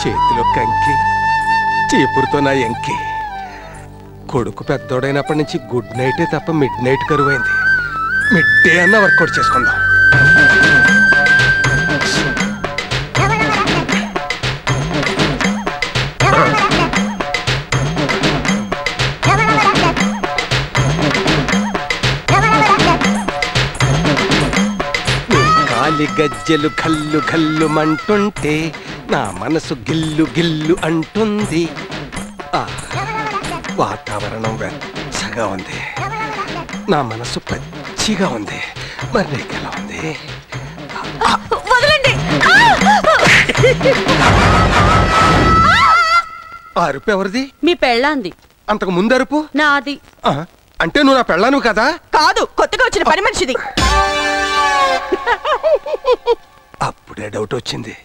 చేతిలో కంకి చీపురుతో నా ఎంకి. కొడుకు పెద్దోడైనప్పటి నుంచి గుడ్ నైటే తప్ప మిడ్ నైట్ కరువైంది. మిడ్ డే అన్న వర్కౌట్ చేసుకుందాం. నీ కాలి గజ్జెలు కల్లు కల్లు మంటుంటే నా మనసు గిల్లు గిల్లు అంటుంది. వాతావరణం వెచ్చగా ఉంది. నా మనసు పచ్చిగా ఉంది. మరి నీకెలా ఉంది అరుపు ఎవరిది? మీ పెళ్ళాంది. అంతకు ముందు అరుపు? నాది. అంటే నువ్వు నా పెళ్ళాను కదా? కాదు కొత్తగా వచ్చిన పని మనిషిది. అప్పుడే డౌట్ వచ్చింది.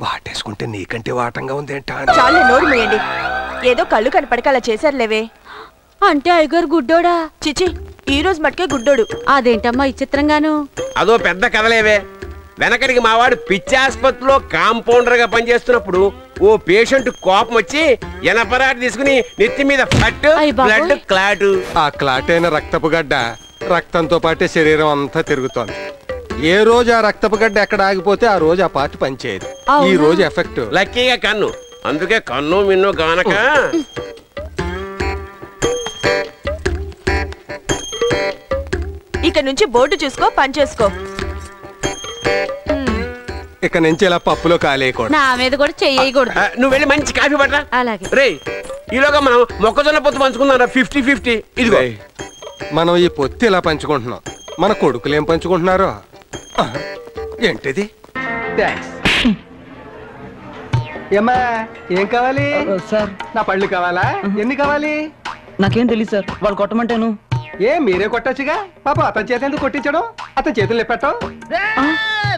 వాటేసుకుంటే నీకంటే వాటంగా ఉందేంటా. చాలే నోరు మూయండి. ఏదో కళ్ళు కనపడక అలా చేశారులేవే. అంటే అయ్యగారు గుడ్డోడా? చిచి ఈ రోజు మటుకే గుడ్డోడు. అదేంటమ్మా విచిత్రంగాను అదో పెద్ద కథలేవే. వెనకడికి మావాడు పిచ్చి ఆసుపత్రిలో కాంపౌండర్గా పనిచేస్తున్నప్పుడు ఓ పేషెంట్ కోపం వచ్చి ఎనపరాటి తీసుకుని నెత్తి మీద ఫట్. Blood clot. ఆ క్లాట్ అయిన రక్తపు గడ్డ రక్తంతో పాటే శరీరం అంతా తిరుగుతోంది. ఏ రోజు ఆ రక్తపు గడ్డ ఎక్కడ ఆగిపోతే ఆ రోజు ఆ పార్ట్ పనిచేయదు. ఈ? రోజు ఎఫెక్ట్. లక్కీగా కన్ను. అందుకే కన్ను మిన్ను గానక. ఇక నుంచి బోర్డు చూసుకో పని చేసుకో. ఇక నుంచి ఇలా పప్పులో కాలేయకూడదు. నా మీద కూడా చెయ్యకూడదు. నువ్వు వెళ్ళి మంచి కాఫీ పట్టరా అలాగే. రే ఈలోగా మనం మొక్కజొన్న పొత్తు పంచుకుందాం ఫిఫ్టీ ఫిఫ్టీ. ఇదిగో. మనం ఈ పొత్తి ఇలా పంచుకుంటున్నాం? మన కొడుకులు ఏం పంచుకుంటున్నారో? ఏంటిది? థ్యాంక్స్ ఏమ్మా ఏం కావాలి? సార్. నా పళ్ళు కావాలా? ఎన్ని కావాలి? నాకేం తెలియదు సార్. వాళ్ళు కొట్టమంటాను. ఏ మీరే కొట్టొచ్చుగా? పాప అతని చేతి ఎందుకు కొట్టించడం? అతని చేతులు పెట్టడం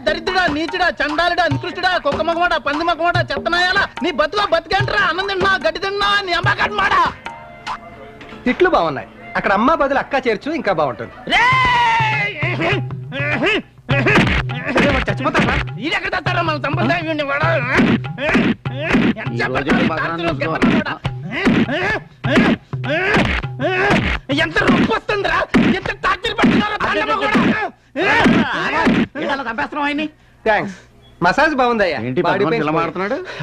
దరిద్రుడా నీచుడా చండాలుడా నికృష్టుడా కుక్క మగమాడ పంది మగమాడ చెత్తనాయాల నీ బతుగా బతికేంట్రా అన్నం తిన్నా గడ్డి తిన్నా నీ అమ్మ గడ్మాడా తిట్లు బాగున్నాయి. అక్కడ అమ్మ బదులు అక్క చేర్చు ఇంకా బాగుంటుంది. చచ్చిపోతారా ఇది ఎక్కడ తెస్తారా మన సంబంధం వీడిని వాడు. ఎంత చెప్పాలి? ఎంత రొప్పి వస్తుందిరా? ఎంత టార్చర్ పెడుతున్నారా తాండవ కూడా? చంపేస్తున్నాం ఆయన్ని? Thanks massage బాగుందయ్యా. పెయిన్స్ పోయి.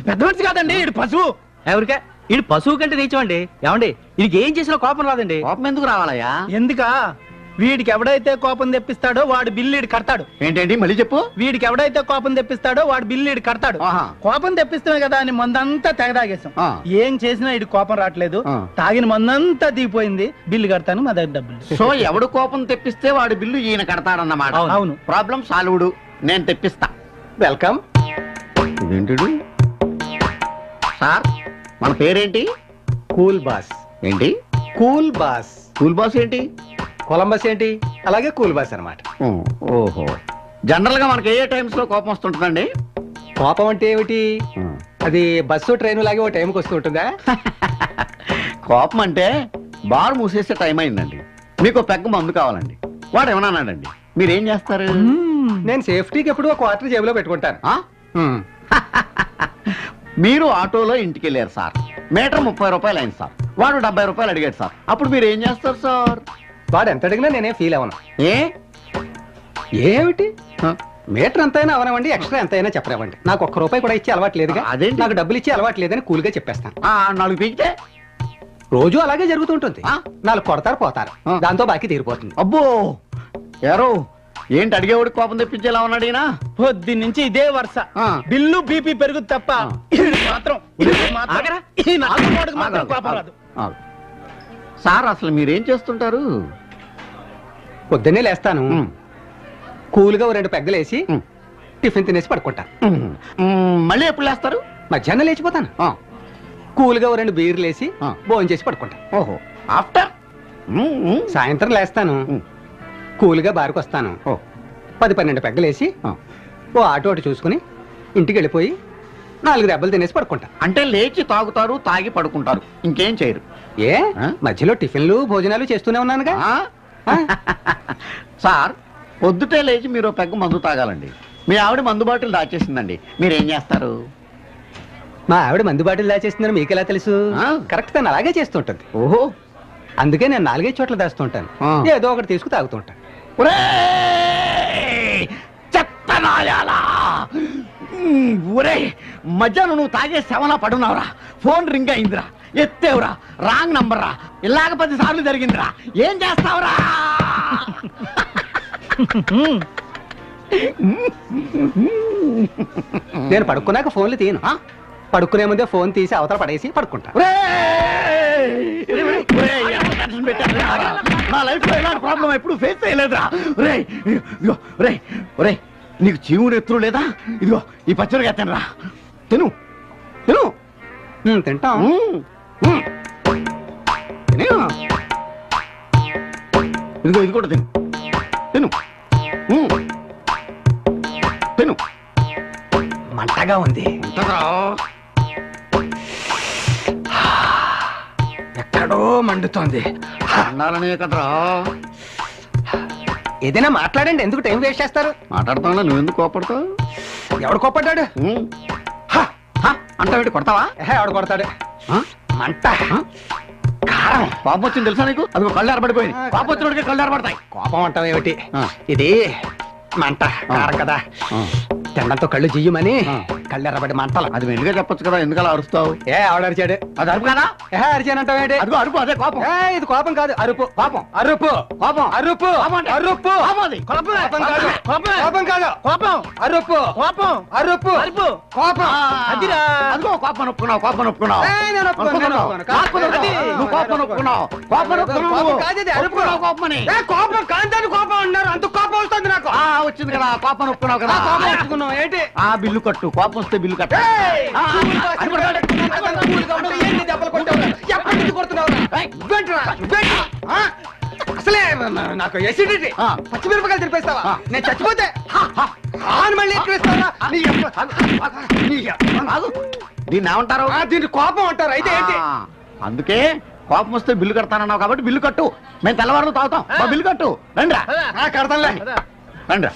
పెద్ద మనిషి కాదండి ఇటు పశువు. ఎవరికే? ఇది పశువు కంటే నీచమండి. ఏమండి? ఇది ఏం చేసినా కోపం రాదండి. కోపం ఎందుకు రావాలయ్యా? ఎందుకా? వీడికి ఎవడైతే కోపం తెప్పిస్తాడో వాడు బిల్లు ఈడు కడతాడు. ఏంటండి? మళ్ళీ చెప్పు. వీడికి ఎవడైతే కోపం తెప్పిస్తాడో వాడు బిల్లు ఈడు కడతాడు. ఆహా. కోపం తెప్పిస్తామే కదా అని మందంతా తెగదాగేశాం. ఆ. ఏం చేసినా ఇటు కోపం రావట్లేదు. ఆ. తాగిన మందంతా దిగిపోయింది. బిల్లు కడతాను మా దగ్గర డబ్బులు. సో ఎవడు కోపం తెప్పిస్తే వాడి బిల్లు ఈయన కడతాడన్నమాట. అవును. అవును. ప్రాబ్లం సాల్వుడు నేను తెప్పిస్తా. వెల్కమ్. సార్ మన పేరేంటి? Cool boss. ఏంటి? Cool boss. కూల్ బాస్ ఏంటి? కొలంబస్ ఏంటి? అలాగే కూల్ బాస్ అన్నమాట. ఓ, ఓహో. జనరల్గా మనకి ఏ టైమ్స్లో కోపం వస్తుంటుందండి? కోపం అంటే ఏమిటి? అది బస్సు ట్రైన్ లాగే ఓ టైంకి వస్తూ ఉంటుందా కోపం అంటే బార్ మూసేసే టైం అయిందండి. మీకు పెగ్గ మందు కావాలండి. వాడు ఏమన్నాడండి మీరేం చేస్తారు? నేను సేఫ్టీకి ఎప్పుడు ఒక క్వార్టర్ జేబులో పెట్టుకుంటాను. ఆ? మీరు ఆటోలో ఇంటికి వెళ్ళారు సార్. మీటర్ ముప్పై రూపాయలు అయింది సార్. వాడు డెబ్బై రూపాయలు అడిగాడు సార్. అప్పుడు మీరు ఏం చేస్తారు సార్? వాడు ఎంత అడిగినా నేనే ఫీల్ అవ్వను. ఏ? ఏమిటి? హ? మీటర్ ఎంతైనా అవనవండి ఎక్స్ట్రా ఎంతైనా చెప్పనివ్వండి. నాకు ఒక్క రూపాయి కూడా ఇచ్చి అలవాటు లేదుగా. అదేంటి? నాకు డబ్బులు ఇచ్చి అలవాటు లేదని కూల్గా చెప్పేస్తాను. ఆ, నాలుగు పీకితే? రోజు అలాగే జరుగుతుంటుంది. ఆ? నాలుగు కొడతారు పోతారు. దాంతో బాకీ తీరిపోతుంది. అబ్బో! ఎవరు ఏంటి అడిగేవాడికి కోపం తెప్పించేలా ఉన్నాడు ఈయన? పొద్దు నుంచి ఇదే వరుస. ఆ. బిల్లు బీపీ పెరుగుతుంది తప్ప మాత్రం మాత్రం- కోపం రాదు. సార్ అసలు మీరేం చేస్తుంటారు? పొద్దున్నే లేస్తాను. కూల్గా ఓ రెండు పెగ్గలేసి టిఫిన్ తినేసి. ఉమ్, మళ్ళీ ఎప్పుడు లేస్తారు? మధ్యాహ్నం లేచిపోతాను. కూల్గా ఓ రెండు బీర్లు వేసి ఆ. భోజనం చేసి పడుకుంటాను ఓహో. ఆఫ్టర్. సాయంత్రం లేస్తాను. కూల్గా బారికి వస్తాను. పది పన్నెండు పెగ్గలేసి. ఓ ఆటో ఒకటి చూసుకుని ఇంటికి వెళ్ళిపోయి నాలుగు దెబ్బలు తినేసి పడుకుంటా. అంటే లేచి తాగుతారు తాగి పడుకుంటారు. ఇంకేం చేయరు. ఏ? మధ్యలో టిఫిన్లు భోజనాలు చేస్తూనే ఉన్నానుగా? సార్ పొద్దుటే లేచి మీరు పెగ్గ మందు తాగాలండి. మీ ఆవిడ మందు బాటిల్ దాచేసిందండి. మీరేం చేస్తారు? మా ఆవిడ మందు బాటిల్ దాచేస్తుందని మీకు ఎలా తెలుసు. కరెక్ట్ తను అలాగే చేస్తుంటుంది. ఓహో. అందుకే నేను నాలుగైదు చోట్ల దాస్తుంటాను. ఏదో ఒకటి తీసుకు తాగుతుంటాను. ఒరేయ్ మధ్యాహ్నం నువ్వు తాగే శవలా పడున్నావురా. ఫోన్ రింగ్ అయిందిరా. ఎత్తేవురా? రాంగ్ నంబర్ రా ఇలాగ పది సార్లు జరిగిందిరా. ఏం చేస్తావురా? నేను పడుకున్నాక ఫోన్లు తీయను. ఆ? పడుకునే ముందే ఫోన్ తీసి అవతల పడేసి పడుకుంటా. ఒరేయ్! ఎంత? నా లైఫ్లో ఇలాంటి ప్రాబ్లం ఎప్పుడు ఫేస్ చేయలేదురా. ఒరేయ్ ఇదిగో ఒరేయ్ ఒరేయ్ నీకు చీవుడు ఎత్తులు లేదా? ఇదిగో ఈ పచ్చడిగా తినరా తిను తిను. ఉమ్, తింటాం. మ్మ్. ఇదిగో ఇది కూడా తిను. తిను. తిను. మంటగా ఉంది. ఎక్కడో మండుతోంది. ఉండాలనే కదరా. ఏదైనా మాట్లాడండి ఎందుకు టైం వేస్ట్ చేస్తారు? మాట్లాడుతావునా? నువ్వెందుకు కోపడతావు? ఎవడు కోపడ్డాడు? అంటావేంటి కొడతావా? ఎవడు కొడతాడు? మంట. కారం. పాపం వచ్చింది తెలుసా నీకు? అది కళ్ళు ఆరబడిపోయింది పాపం వచ్చినోడికి కళ్ళు ఆరబడతాయి కోపం అంటాం ఏమిటి. ఇది మంట కారం కదా. తినడంతో కళ్ళు జియ్యమని ఆ. కళ్ళు ఎర్రబడి మంటలు అది మెల్లిగా చెప్పొచ్చు కదా ఎందుకు అలా అరుస్తావు? ఏ ఆవిడరిచాడు అది అరుపు కదా? ఏ అరిచానంటావు ఏంటి? అదిగో అరుపు అదే కోపం. ఏ, ఇది కోపం కాదు అరుపు. కోపం. అరుపు. కోపం. అరుపు. అరుపు. కోపం అది. కాదు. కోపం. కాదు. కోపం. అరుపు. కోపం. అరుపు. అరుపు. కోపం. అదిరా. అదిగో కోపం ఒప్పుకున్నావు కోపం ఒప్పుకున్నావు. ఏ, నేను. అది. నువ్వు కోపం ఒప్పుకున్నావు. కోపం నువ్వు. కాదు. ఇది, అరుపు. కోపమని. కోపం కాంతాను కోపం అన్నారు అంత కోపం వస్తుంది నాకు. వచ్చింది కదా కోపం ఒప్పుకున్నావు కదా. కోపం ఏంటి? ఆ బిల్లు కట్టు. కోపం వస్తే బిల్లు కట్టు? అసలే నాకు ఎసిడిటీ. పచ్చిమిరపకాయలు తినిపిస్తావా? ఆ. నేను చచ్చిపోతే మళ్ళీ. దీన్ని ఏమంటారు? దీన్ని కోపం అంటారు. అయితే అందుకే కోపం వస్తే బిల్లు కడతానన్నావు కాబట్టి బిల్లు కట్టు. మేము తెల్లవారులు తాగుతాం. బిల్లు కట్టు. రండి ఆ, కడతానులే. రండి.